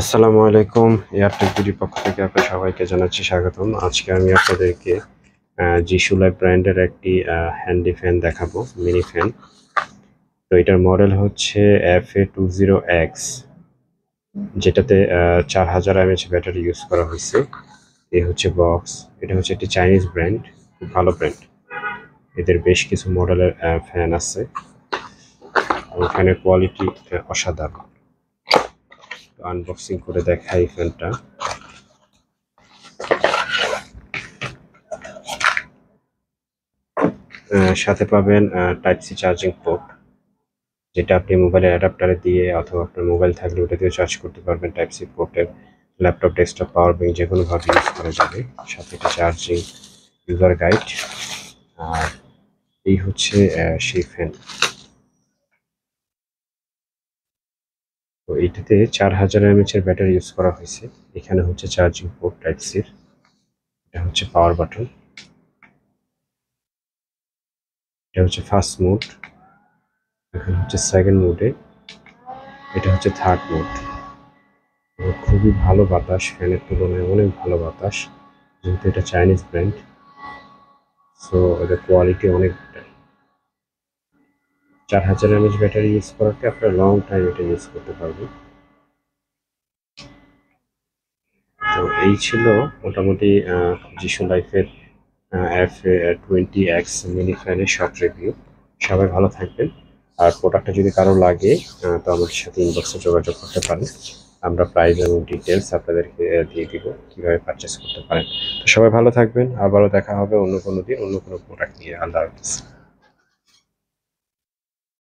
আসসালামু আলাইকুম, এয়ারটেক বিডির পক্ষ থেকে আপনার সবাইকে জানাচ্ছি স্বাগতম। আজকে আমি আপনাদেরকে জিসুলাই ব্র্যান্ডের একটি হ্যান্ডি ফ্যান দেখাবো, মিনি ফ্যান। তো এটার মডেল হচ্ছে F A two zero X, যেটাতে চার হাজার এমএচ ব্যাটারি ইউজ করা হয়েছে। এ হচ্ছে বক্স, এটা হচ্ছে একটি চাইনিজ ব্র্যান্ড, খুব ভালো ব্র্যান্ড। এদের বেশ কিছু মডেলের ফ্যান আছে। ফ্যানের কোয়ালিটি অসাধারণ। আনবক্সিং করে দেখাই ফ্যানটা সাথে পাবেন টাইপ সি চার্জিং পোর্ট যেটা আপনি মোবাইলের অ্যাডাপ্টারে দিয়ে অথবা আপনার মোবাইল থাকলে ওটা দিয়ে চার্জ করতে পারবেন টাইপ সি পোর্টের ল্যাপটপ ডেস্কটপ পাওয়ার ব্যাংক যে কোনোভাবে ইউজ করা যাবে। সাথে একটা চার্জিং ইউজার গাইড আর এই হচ্ছে সেই ফ্যান তো এইটাতে চার হাজার এমএচ এর ব্যাটারি ইউজ করা হয়েছে। এখানে হচ্ছে চার্জিং পোর্ট টাইপ সির এটা হচ্ছে পাওয়ার বাটন এটা হচ্ছে ফার্স্ট মোড এখানে হচ্ছে সেকেন্ড মোডে এটা হচ্ছে থার্ড মোড খুবই ভালো বাতাস, ফ্যানের তুলনায় অনেক ভালো বাতাস। যেহেতু এটা চাইনিজ ব্র্যান্ড সো এটার কোয়ালিটি অনেক চার হাজার এমএচ ব্যাটারি ইউজ করাকে আপনার লং টাইম এটা ইউজ করতে পারবেন। তো এই ছিল মোটামুটি জিসু লাইফের এফ টোয়েন্টি এক্স মিনি ফ্যানের শর্ট রিভিউ সবাই ভালো থাকবেন। আর প্রোডাক্টটা যদি কারও লাগে তো আমাদের সাথে ইনবক্সে যোগাযোগ করতে পারেন। আমরা প্রাইস এবং ডিটেলস আপনাদেরকে দিয়ে দিব কীভাবে পারচেস করতে পারেন। তো সবাই ভালো থাকবেন। আবারও দেখা হবে অন্য কোনো দিন, অন্য কোনো প্রোডাক্ট নিয়ে। আল্লাহ হাফিজ।